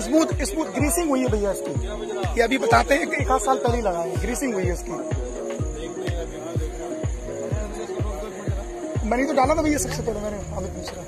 Smooth smooth greasing हुई है भैया इसकी। ये अभी बताते हैं कि एक आध साल पहले लगाए ग्रीसिंग हुई है इसकी। मैंने तो डाला था भैया सबसे पहले मैंने अमित मिश्रा